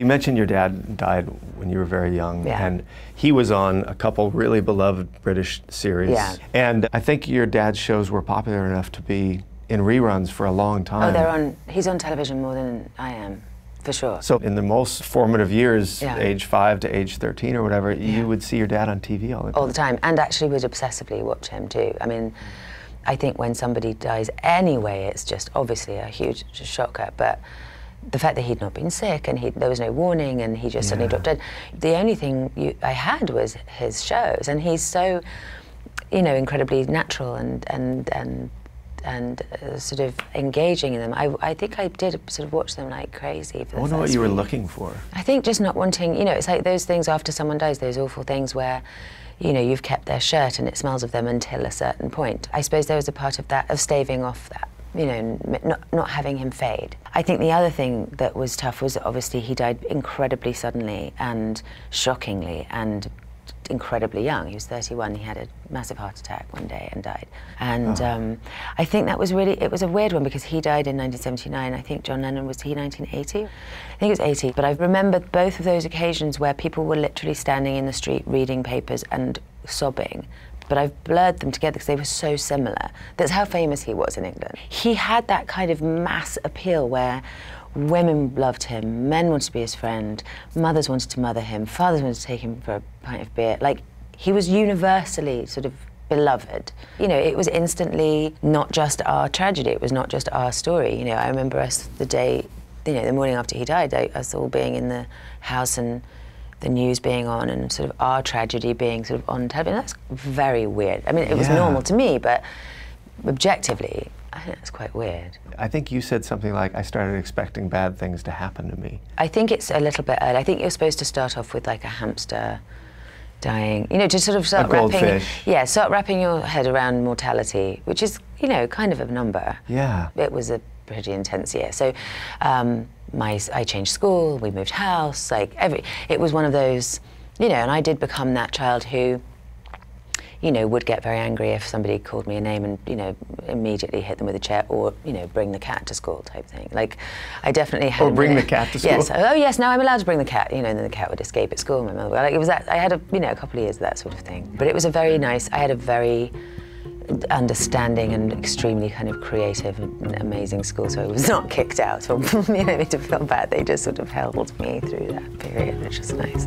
You mentioned your dad died when you were very young, Yeah. and he was on a couple really beloved British series. Yeah. And I think your dad's shows were popular enough to be in reruns for a long time. Oh, they're on. He's on television more than I am, for sure. So in the most formative years, Yeah. age five to age 13 or whatever, you would see your dad on TV all the time. all the time, and actually would obsessively watch him too. I mean, I think when somebody dies anyway, it's just obviously a huge shocker. But the fact that he'd not been sick and he, there was no warning and he just suddenly dropped dead, the only thing you, I had was his shows, and he's so, you know, incredibly natural and and and and uh, sort of engaging in them. I, I think I did sort of watch them like crazy. For I wonder what you were looking for. I think just not wanting, you know, it's like those things after someone dies, those awful things where, you know, you've kept their shirt and it smells of them until a certain point. I suppose there was a part of that, of staving off that, you know, not, not having him fade. I think the other thing that was tough was obviously he died incredibly suddenly and shockingly and incredibly young. He was 31. He had a massive heart attack one day and died. And um, I think that was really, it was a weird one because he died in 1979. I think John Lennon was he 1980? I think it was 80. But I remember both of those occasions where people were literally standing in the street reading papers and sobbing. But I've blurred them together because they were so similar. That's how famous he was in England. He had that kind of mass appeal where women loved him, men wanted to be his friend, mothers wanted to mother him, fathers wanted to take him for a pint of beer. Like, he was universally sort of beloved. You know, it was instantly not just our tragedy, it was not just our story. You know, I remember us the day, you know, the morning after he died, I- us all being in the house and the news being on and sort of our tragedy being sort of on television. That's very weird. I mean, it was Yeah. normal to me, but objectively, I think that's quite weird. I think you said something like, I started expecting bad things to happen to me. I think it's a little bit early. I think you're supposed to start off with like a hamster dying, you know, to sort of start wrapping. goldfish. Yeah, start wrapping your head around mortality, which is, you know, kind of a number. Yeah. It was a pretty intense year. So, um, my I changed school, we moved house, like every. It was one of those, you know, and I did become that child who. You know, would get very angry if somebody called me a name and, you know, immediately hit them with a chair or, you know, bring the cat to school type thing. Like, I definitely had. Or bring the cat to school. Yes, oh yes, now I'm allowed to bring the cat, you know, and then the cat would escape at school. My mother, like it was that I had a, you know, a couple of years of that sort of thing. But it was a very nice. I had a very understanding and extremely kind of creative and amazing school, so I was not kicked out or you know made to feel bad. They just sort of held me through that period, which was nice.